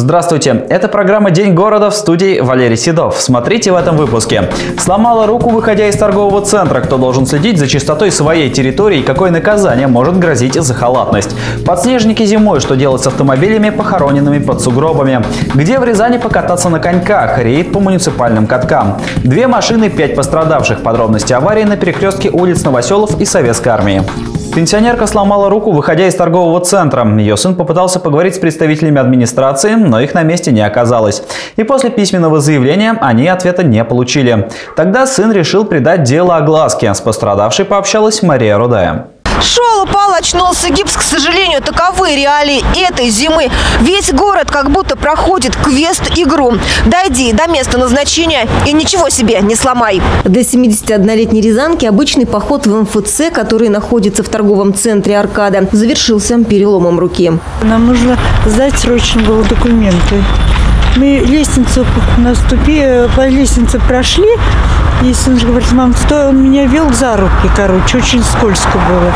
Здравствуйте, это программа «День города» в студии Валерий Седов. Смотрите в этом выпуске. Сломала руку, выходя из торгового центра. Кто должен следить за чистотой своей территории и какое наказание может грозить за халатность? Подснежники зимой. Что делать с автомобилями, похороненными под сугробами? Где в Рязани покататься на коньках? Рейд по муниципальным каткам. Две машины, пять пострадавших. Подробности аварии на перекрестке улиц Новоселов и Советской армии. Пенсионерка сломала руку, выходя из торгового центра. Ее сын попытался поговорить с представителями администрации, но их на месте не оказалось. И после письменного заявления они ответа не получили. Тогда сын решил придать дело огласке. С пострадавшей пообщалась Мария Рудая. Шел, упал, очнулся гипс. К сожалению, таковы реалии этой зимы. Весь город как будто проходит квест-игру. Дойди до места назначения и ничего себе не сломай. Для 71-летней рязанки обычный поход в МФЦ, который находится в торговом центре «Аркада», завершился переломом руки. Нам нужно сдать срочно было документы. Мы лестницу наступи, по лестнице прошли, и сын говорит, мам, стой, он меня вел за руки, короче, очень скользко было.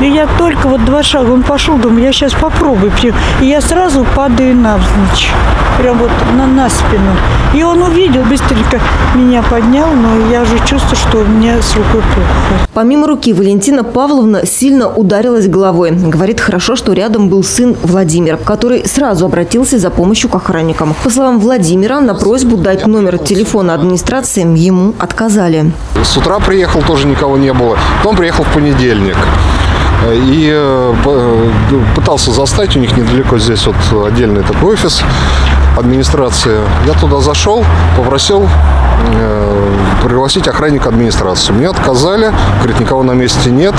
И я только вот два шага, он пошел, думаю, я сейчас попробую. И я сразу падаю навзничь, прям вот на, на спину. И он увидел, быстренько меня поднял, но я уже чувствую, что у меня с рукой плохо. Помимо руки, Валентина Павловна сильно ударилась головой. Говорит, хорошо, что рядом был сын Владимир, который сразу обратился за помощью к охранникам. По словам Владимира, на просьбу дать номер телефона администрации ему отказали. С утра приехал, тоже никого не было. Потом приехал в понедельник. И э, э, пытался застать, у них недалеко здесь вот отдельный такой офис администрации. Я туда зашел, попросил э, пригласить охранника администрации. Мне отказали, говорит, никого на месте нет.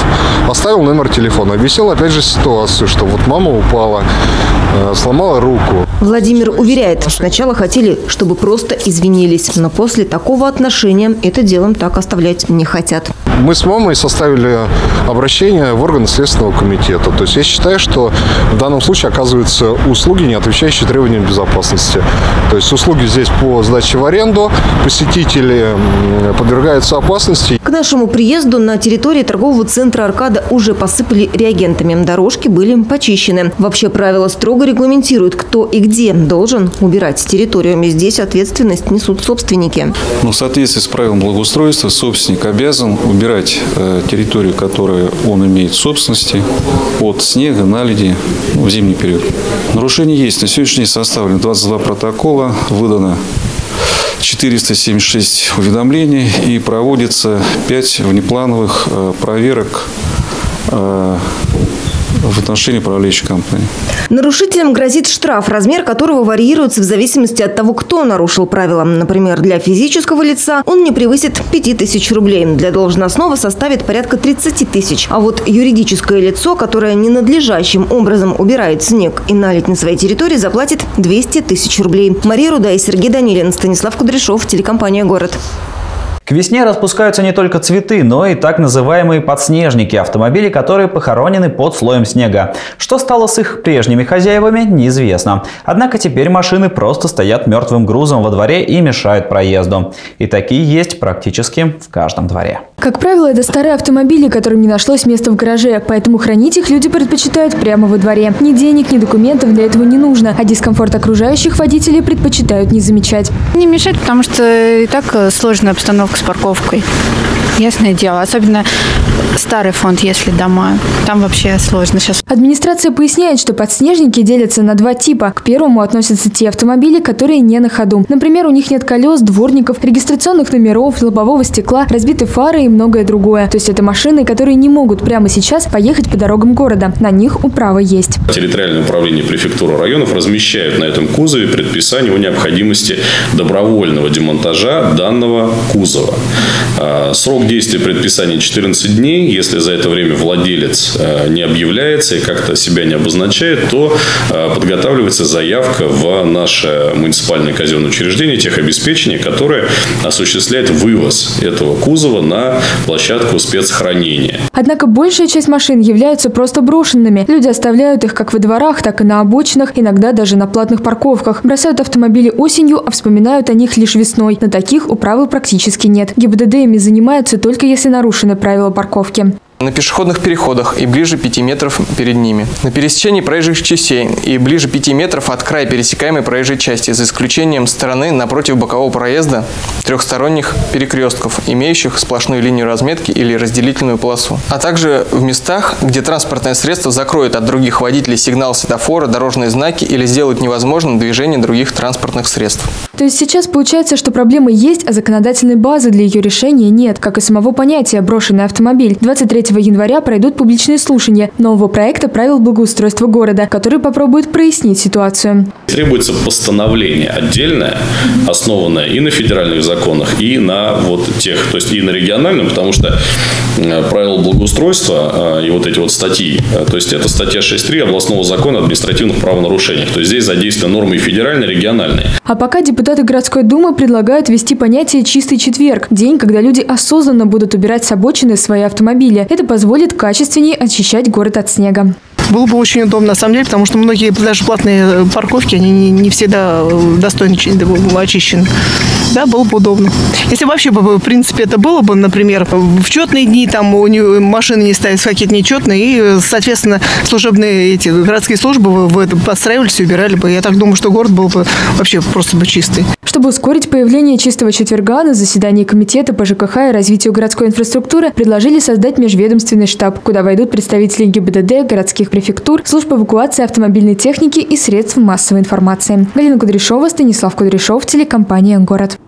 Оставил номер телефона. Объяснил опять же ситуацию, что вот мама упала, э, сломала руку. Владимир уверяет, сначала хотели, чтобы просто извинились, но после такого отношения это делом так оставлять не хотят. Мы с мамой составили обращение в органы Следственного комитета. То есть я считаю, что в данном случае оказываются услуги, не отвечающие требованиям безопасности. То есть услуги здесь по сдаче в аренду, посетители подвергаются опасности. К нашему приезду на территории торгового центра «Аркада» уже посыпали реагентами. Дорожки были почищены. Вообще правила строго регламентируют, кто и где должен убирать территорию. Здесь ответственность несут собственники. Ну, в соответствии с правилом благоустройства собственник обязан убирать э, территорию, которую он имеет в собственности, от снега, наледи в зимний период. Нарушения есть. На сегодняшний день составлено 22 протокола, выдано 476 уведомлений и проводится 5 внеплановых э, проверок э, в отношении управляющей компании. Нарушителям грозит штраф, размер которого варьируется в зависимости от того, кто нарушил правила. Например, для физического лица он не превысит 5000 рублей. Для должностного составит порядка 30 тысяч. А вот юридическое лицо, которое ненадлежащим образом убирает снег и налить на своей территории, заплатит 200 тысяч рублей. Мария Руда и Сергей Данилин, Станислав Кудряшов, телекомпания «Город». К весне распускаются не только цветы, но и так называемые подснежники – автомобили, которые похоронены под слоем снега. Что стало с их прежними хозяевами, неизвестно. Однако теперь машины просто стоят мертвым грузом во дворе и мешают проезду. И такие есть практически в каждом дворе. Как правило, это старые автомобили, которым не нашлось места в гараже, поэтому хранить их люди предпочитают прямо во дворе. Ни денег, ни документов для этого не нужно, а дискомфорт окружающих водителей предпочитают не замечать. Не мешать, потому что и так сложная обстановка с парковкой. Ясное дело. Особенно старый фонд, если дома. Там вообще сложно сейчас. Администрация поясняет, что подснежники делятся на два типа. К первому относятся те автомобили, которые не на ходу. Например, у них нет колес, дворников, регистрационных номеров, лобового стекла, разбиты фары и многое другое. То есть это машины, которые не могут прямо сейчас поехать по дорогам города. На них управа есть. Территориальное управление префектуры районов размещают на этом кузове предписание о необходимости добровольного демонтажа данного кузова. А, срок действия предписания 14 дней. Если за это время владелец а, не объявляется и как-то себя не обозначает, то а, подготавливается заявка в наше муниципальное казенное учреждение техобеспечения, которое осуществляет вывоз этого кузова на площадку спецхранения. Однако большая часть машин являются просто брошенными. Люди оставляют их как во дворах, так и на обочинах, иногда даже на платных парковках. Бросают автомобили осенью, а вспоминают о них лишь весной. На таких управы практически нет. ГИБДД ими занимаются только если нарушены правила парковки парковке на пешеходных переходах и ближе 5 метров перед ними, на пересечении проезжих частей и ближе 5 метров от края пересекаемой проезжей части, за исключением стороны напротив бокового проезда трехсторонних перекрестков, имеющих сплошную линию разметки или разделительную полосу, а также в местах, где транспортное средство закроет от других водителей сигнал светофора, дорожные знаки или сделает невозможным движение других транспортных средств. То есть сейчас получается, что проблема есть, а законодательной базы для ее решения нет, как и самого понятия «брошенный автомобиль». 23 января пройдут публичные слушания нового проекта правил благоустройства города, который попробует прояснить ситуацию. Требуется постановление отдельное, основанное и на федеральных законах, и на вот тех, то есть и на региональном, потому что э, правила благоустройства э, и вот эти вот статьи, э, то есть это статья 6.3 областного закона о административных правонарушениях, то есть здесь задействованы нормы и федеральные, и региональные. А пока депутаты городской думы предлагают ввести понятие «чистый четверг» – день, когда люди осознанно будут убирать с обочины свои автомобили. Это позволит качественнее очищать город от снега. Было бы очень удобно, на самом деле, потому что многие даже платные э, парковки, они не, не всегда э, достойно очищены. Да, было бы удобно. Если вообще, в принципе, это было бы, например, в четные дни там у него машины не ставят какие-то нечетные, и, соответственно, служебные эти городские службы в это подстраивались и убирали бы. Я так думаю, что город был бы вообще просто бы чистый. Чтобы ускорить появление чистого четверга, на заседании Комитета по ЖКХ и развитию городской инфраструктуры предложили создать межведомственный штаб, куда войдут представители ГИБДД, городских префектур, служб эвакуации автомобильной техники и средств массовой информации. Галина Кудряшова, Станислав Кудряшов, телекомпания «Город».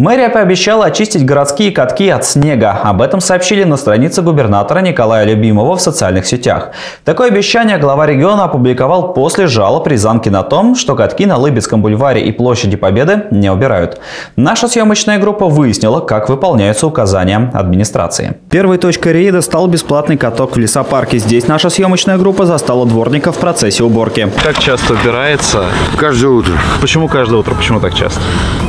Мэрия пообещала очистить городские катки от снега. Об этом сообщили на странице губернатора Николая Любимова в социальных сетях. Такое обещание глава региона опубликовал после жалоб Рязанки на том, что катки на Лыбецком бульваре и площади Победы не убирают. Наша съемочная группа выяснила, как выполняются указания администрации. Первой точкой рейда стал бесплатный каток в лесопарке. Здесь наша съемочная группа застала дворника в процессе уборки. Как часто убирается? Каждое утро. Почему каждое утро? Почему так часто?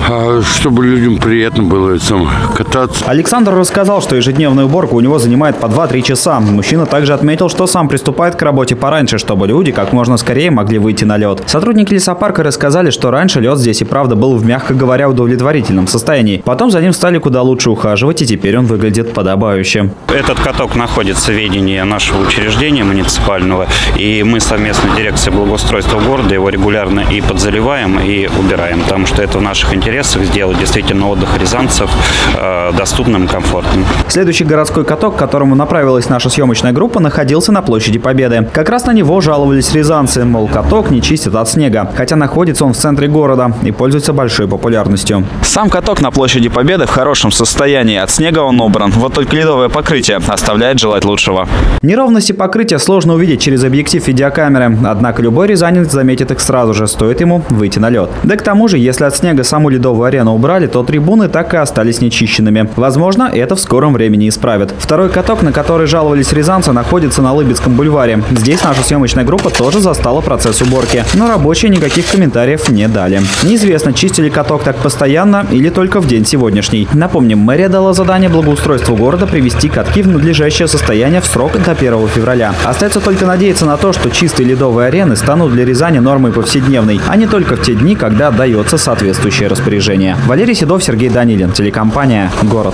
А, чтобы людям приятно было сам кататься. Александр рассказал, что ежедневная уборка у него занимает по 2-3 часа. Мужчина также отметил, что сам приступает к работе пораньше, чтобы люди как можно скорее могли выйти на лед. Сотрудники лесопарка рассказали, что раньше лед здесь и правда был в, мягко говоря, удовлетворительном состоянии. Потом за ним стали куда лучше ухаживать, и теперь он выглядит подобающе. Этот каток находится в ведении нашего учреждения муниципального, и мы совместно с дирекцией благоустройства города его регулярно и подзаливаем, и убираем, потому что это в наших интересах сделать действительно отдых рязанцев э, доступным и комфортным. Следующий городской каток, к которому направилась наша съемочная группа, находился на площади Победы. Как раз на него жаловались рязанцы, мол, каток не чистит от снега, хотя находится он в центре города и пользуется большой популярностью. Сам каток на площади Победы в хорошем состоянии, от снега он убран, вот только ледовое покрытие оставляет желать лучшего. Неровности покрытия сложно увидеть через объектив видеокамеры, однако любой рязанец заметит их сразу же, стоит ему выйти на лед. Да к тому же, если от снега саму ледовую арену убрали, то три трибуны так и остались нечищенными. Возможно, это в скором времени исправят. Второй каток, на который жаловались рязанцы, находится на Лыбецком бульваре. Здесь наша съемочная группа тоже застала процесс уборки, но рабочие никаких комментариев не дали. Неизвестно, чистили каток так постоянно или только в день сегодняшний. Напомним, мэрия дала задание благоустройству города привести катки в надлежащее состояние в срок до 1 февраля. Остается только надеяться на то, что чистые ледовые арены станут для Рязани нормой повседневной, а не только в те дни, когда отдается соответствующее распоряжение. Валерий Седов, Сергей Данилин, телекомпания «Город».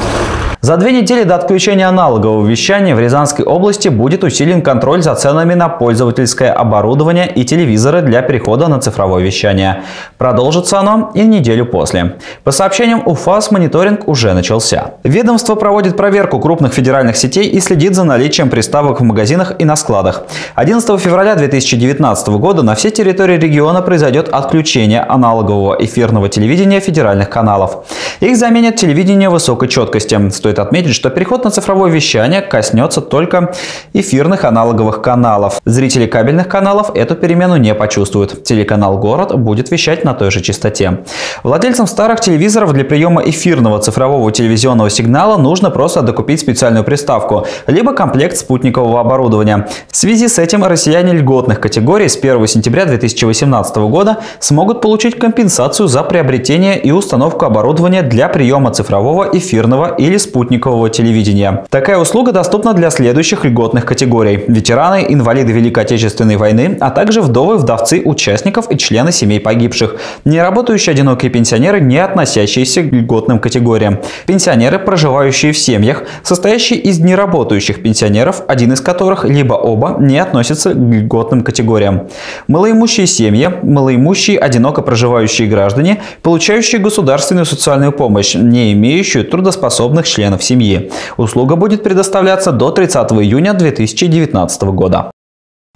За две недели до отключения аналогового вещания в Рязанской области будет усилен контроль за ценами на пользовательское оборудование и телевизоры для перехода на цифровое вещание. Продолжится оно и неделю после. По сообщениям УФАС, мониторинг уже начался. Ведомство проводит проверку крупных федеральных сетей и следит за наличием приставок в магазинах и на складах. 11 февраля 2019 года на всей территории региона произойдет отключение аналогового эфирного телевидения федеральных каналов. Их заменят телевидение высокой четкости. Стоит отметить, что переход на цифровое вещание коснется только эфирных аналоговых каналов. Зрители кабельных каналов эту перемену не почувствуют. Телеканал «Город» будет вещать на той же частоте. Владельцам старых телевизоров для приема эфирного цифрового телевизионного сигнала нужно просто докупить специальную приставку, либо комплект спутникового оборудования. В связи с этим россияне льготных категорий с 1 сентября 2018 года смогут получить компенсацию за приобретение и установку оборудования для приема цифрового, эфирного или спутникового спутникового телевидения. Такая услуга доступна для следующих льготных категорий – ветераны, инвалиды Великой Отечественной войны, а также вдовы, вдовцы, участников и члены семей погибших, неработающие одинокие пенсионеры, не относящиеся к льготным категориям, пенсионеры, проживающие в семьях, состоящие из неработающих пенсионеров, один из которых либо оба не относятся к льготным категориям, малоимущие семьи, малоимущие одиноко проживающие граждане, получающие государственную социальную помощь, не имеющие трудоспособных членов семьи. Услуга будет предоставляться до 30 июня 2019 года.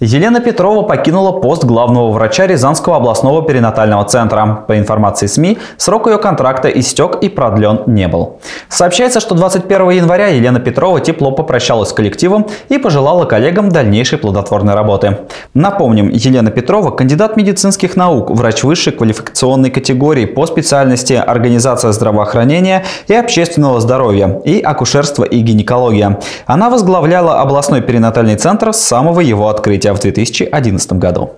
Елена Петрова покинула пост главного врача Рязанского областного перинатального центра. По информации СМИ, срок ее контракта истек и продлен не был. Сообщается, что 21 января Елена Петрова тепло попрощалась с коллективом и пожелала коллегам дальнейшей плодотворной работы. Напомним, Елена Петрова – кандидат медицинских наук, врач высшей квалификационной категории по специальности организация здравоохранения и общественного здоровья и акушерство и гинекология. Она возглавляла областной перинатальный центр с самого его открытия в 2011 году.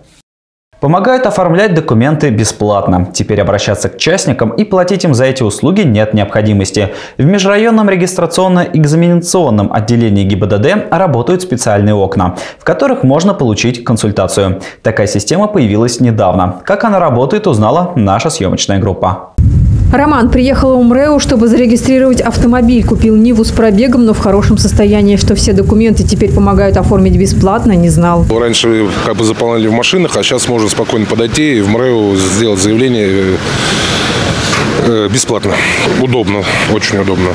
Помогают оформлять документы бесплатно. Теперь обращаться к частникам и платить им за эти услуги нет необходимости. В межрайонном регистрационно-экзаменационном отделении ГИБДД работают специальные окна, в которых можно получить консультацию. Такая система появилась недавно. Как она работает, узнала наша съемочная группа. Роман приехал в МРЭО, чтобы зарегистрировать автомобиль. Купил Ниву с пробегом, но в хорошем состоянии. Что все документы теперь помогают оформить бесплатно, не знал. Раньше как бы заполняли в машинах, а сейчас можно спокойно подойти и в МРЭО сделать заявление э, бесплатно. Удобно, очень удобно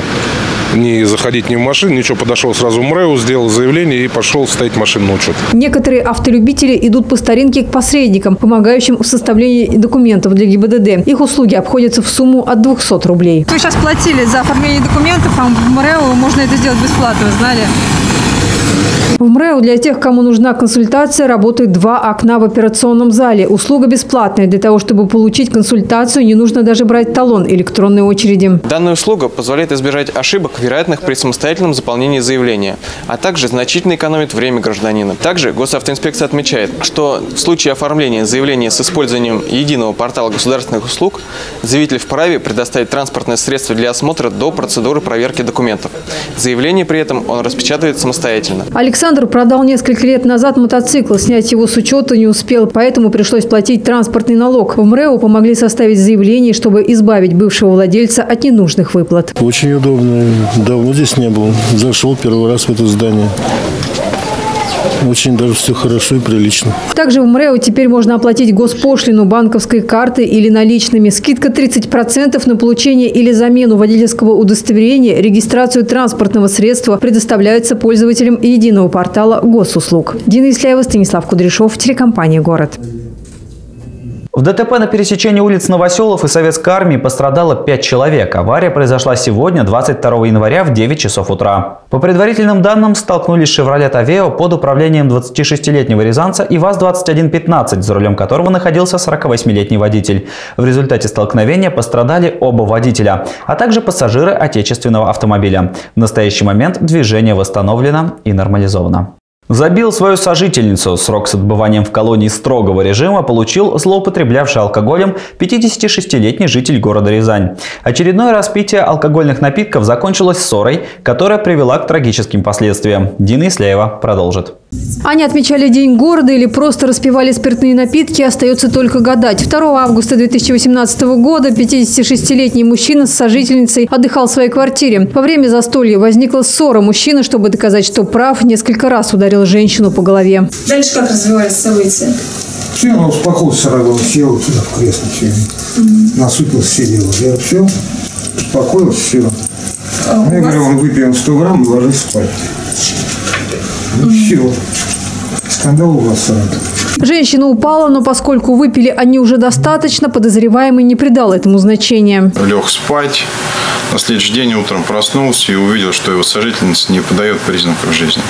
не заходить ни в машину, ничего, подошел сразу в МРЭО, сделал заявление и пошел ставить машину на учет. Некоторые автолюбители идут по старинке к посредникам, помогающим в составлении документов для ГИБДД. Их услуги обходятся в сумму от 200 рублей. Вы сейчас платили за оформление документов, а в МРЭО можно это сделать бесплатно, вы знали? В МРЭО для тех, кому нужна консультация, работают два окна в операционном зале. Услуга бесплатная. Для того, чтобы получить консультацию, не нужно даже брать талон электронной очереди. Данная услуга позволяет избежать ошибок, вероятных при самостоятельном заполнении заявления, а также значительно экономит время гражданина. Также госавтоинспекция отмечает, что в случае оформления заявления с использованием единого портала государственных услуг, заявитель вправе предоставить транспортное средство для осмотра до процедуры проверки документов. Заявление при этом он распечатывает самостоятельно. Александр продал несколько лет назад мотоцикл. Снять его с учета не успел, поэтому пришлось платить транспортный налог. В МРЭО помогли составить заявление, чтобы избавить бывшего владельца от ненужных выплат. Очень удобно. Давно здесь не был. Зашел первый раз в это здание. Очень даже все хорошо и прилично. Также в МРЭО теперь можно оплатить госпошлину банковской картой или наличными. Скидка 30% на получение или замену водительского удостоверения, регистрацию транспортного средства предоставляется пользователям единого портала госуслуг. Дина Исляева, Станислав Кудряшов, телекомпания «Город». В ДТП на пересечении улиц Новоселов и Советской армии пострадало 5 человек. Авария произошла сегодня, 22 января в 9 часов утра. По предварительным данным, столкнулись «Шевроле Авео» под управлением 26-летнего рязанца и ВАЗ-2115, за рулем которого находился 48-летний водитель. В результате столкновения пострадали оба водителя, а также пассажиры отечественного автомобиля. В настоящий момент движение восстановлено и нормализовано. Забил свою сожительницу. Срок с отбыванием в колонии строгого режима получил злоупотреблявший алкоголем 56-летний житель города Рязань. Очередное распитие алкогольных напитков закончилось ссорой, которая привела к трагическим последствиям. Дина Исляева продолжит. Они отмечали День города или просто распивали спиртные напитки, остается только гадать. 2 августа 2018 года 56-летний мужчина с сожительницей отдыхал в своей квартире. Во время застолья возникла ссора. Мужчина, чтобы доказать, что прав, несколько раз ударил женщину по голове. Дальше как развивались события? Все, она успокоился сразу, сел туда в кресло, все, mm-hmm. насупился, сидел. Я все, успокоился, все. А я говорю, он выпьем 100 грамм и ложись спать. Ну все. Скандал у вас сразу. Женщина упала, но поскольку выпили они уже достаточно, подозреваемый не придал этому значения. Лег спать. На следующий день утром проснулся и увидел, что его сожительница не подает признаков жизни.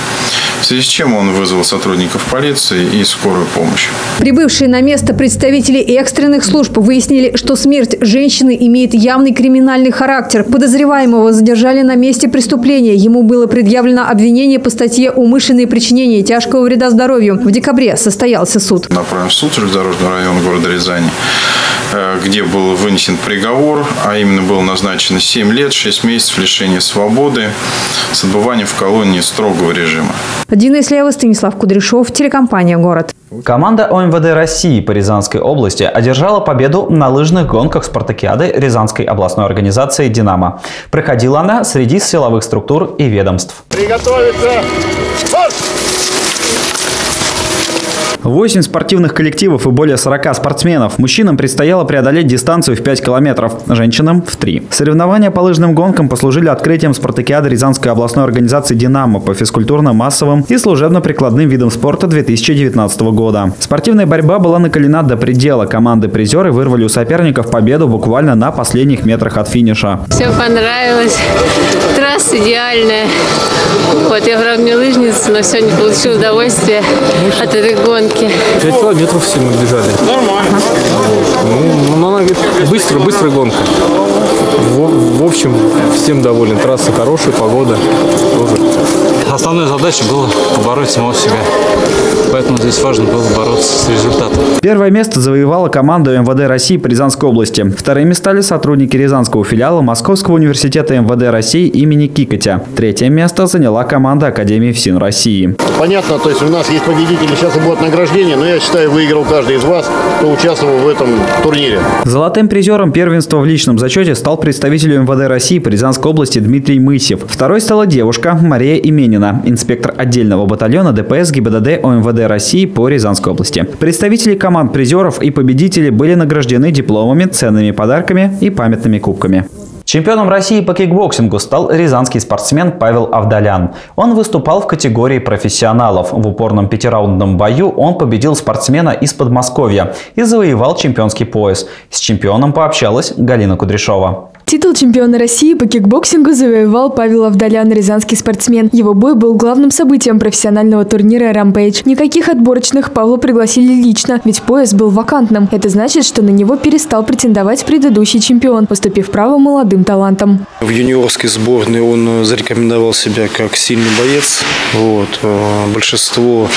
В связи с чем он вызвал сотрудников полиции и скорую помощь. Прибывшие на место представители экстренных служб выяснили, что смерть женщины имеет явный криминальный характер. Подозреваемого задержали на месте преступления. Ему было предъявлено обвинение по статье «Умышленное причинение тяжкого вреда здоровью». В декабре состоялся суд. Направим в суд железнодорожного района города Рязани, где был вынесен приговор, а именно было назначено 7 лет, 6 месяцев лишения свободы с отбыванием в колонии строгого режима. Дина Ислева, Станислав Кудряшов, телекомпания «Город». Команда ОМВД России по Рязанской области одержала победу на лыжных гонках спартакиады Рязанской областной организации «Динамо». Проходила она среди силовых структур и ведомств. Приготовиться! Марш! Восемь спортивных коллективов и более 40 спортсменов. Мужчинам предстояло преодолеть дистанцию в 5 километров, женщинам – в 3. Соревнования по лыжным гонкам послужили открытием спартакиады Рязанской областной организации «Динамо» по физкультурно-массовым и служебно-прикладным видам спорта 2019 года. Спортивная борьба была накалена до предела. Команды-призеры вырвали у соперников победу буквально на последних метрах от финиша. Все понравилось. Трасса идеальная. Вот, я, не лыжница, но сегодня получила удовольствие от этой гонки. 5 километров все мы бежали. Нормально. Ну, ну, она говорит, быстро, быстрая гонка. В, в общем, всем доволен. Трасса хорошая, погода тоже. Основной задачей было побороть самого себя. Поэтому здесь важно было бороться с результатом. Первое место завоевала команда МВД России по Рязанской области. Вторыми стали сотрудники Рязанского филиала Московского университета МВД России имени Кикотя. Третье место заняла команда Академии ФСИН России. Понятно, то есть у нас есть победители, сейчас и будет награждение, но я считаю, выиграл каждый из вас, кто участвовал в этом турнире. Золотым призером первенства в личном зачете стал представитель МВД России по Рязанской области Дмитрий Мысев. Второй стала девушка Мария Именина, инспектор отдельного батальона ДПС ГИБДД ОМВД России по Рязанской области. Представители команд призеров и победителей были награждены дипломами, ценными подарками и памятными кубками. Чемпионом России по кикбоксингу стал рязанский спортсмен Павел Авдалян. Он выступал в категории профессионалов. В упорном пятираундном бою он победил спортсмена из Подмосковья и завоевал чемпионский пояс. С чемпионом пообщалась Галина Кудряшова. Титул чемпиона России по кикбоксингу завоевал Павел Авдалян, рязанский спортсмен. Его бой был главным событием профессионального турнира «Rampage». Никаких отборочных Павла пригласили лично, ведь пояс был вакантным. Это значит, что на него перестал претендовать предыдущий чемпион, уступив право молодым талантам. В юниорской сборной он зарекомендовал себя как сильный боец. Вот. Большинство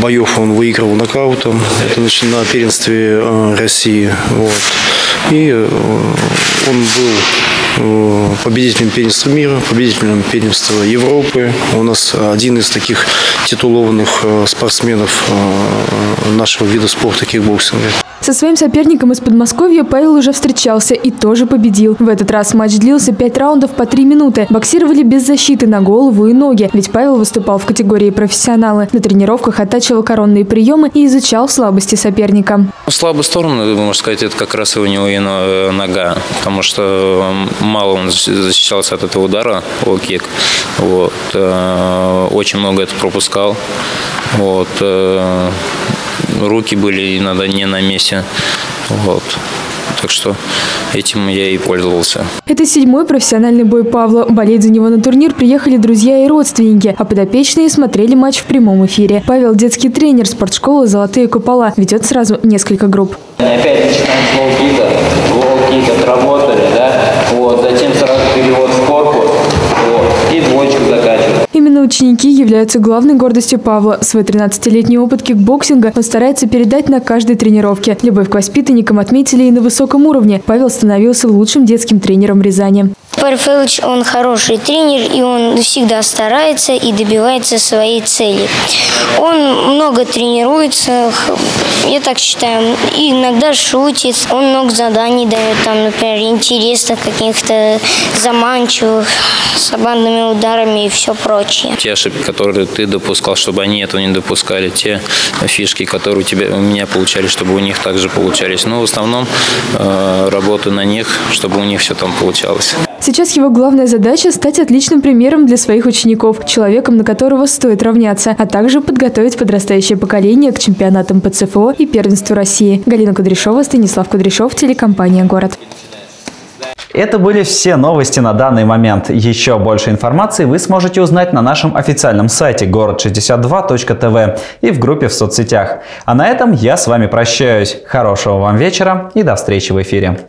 боев он выигрывал нокаутом. Это на первенстве России. Вот. И он был победителем первенства мира, победителем первенства Европы. У нас один из таких титулованных спортсменов нашего вида спорта кикбоксинга. Со своим соперником из Подмосковья Павел уже встречался и тоже победил. В этот раз матч длился 5 раундов по 3 минуты. Боксировали без защиты на голову и ноги, ведь Павел выступал в категории профессионалы. На тренировках оттачивал коронные приемы и изучал слабости соперника. Слабую сторону, можно сказать, это как раз у него и нога, потому что мало он защищался от этого удара, лоу-кик. Вот. Очень много это пропускал. Вот руки были иногда не на месте. Вот. Так что этим я и пользовался. Это седьмой профессиональный бой Павла. Болеть за него на турнир приехали друзья и родственники, а подопечные смотрели матч в прямом эфире. Павел – детский тренер спортшколы «Золотые купола». Ведет сразу несколько групп. Опять начинаем ученики являются главной гордостью Павла. Свой 13-летний опыт кикбоксинга он старается передать на каждой тренировке. Любовь к воспитанникам отметили и на высоком уровне. Павел становился лучшим детским тренером Рязани. Павел он хороший тренер, и он всегда старается и добивается своей цели. Он много тренируется, я так считаю, и иногда шутит. Он много заданий дает, там, например, интересных, каких-то заманчивых, с обманными ударами и все прочее. Те ошибки, которые ты допускал, чтобы они этого не допускали, те фишки, которые у тебя у меня получались, чтобы у них также получались. Но в основном э, работа на них, чтобы у них все там получалось. Сейчас его главная задача – стать отличным примером для своих учеников, человеком, на которого стоит равняться, а также подготовить подрастающее поколение к чемпионатам ПЦФО и первенству России. Галина Кудряшова, Станислав Кудряшов, телекомпания «Город». Это были все новости на данный момент. Еще больше информации вы сможете узнать на нашем официальном сайте город62.тв и в группе в соцсетях. А на этом я с вами прощаюсь. Хорошего вам вечера и до встречи в эфире.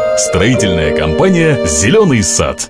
Строительная компания «Зеленый сад».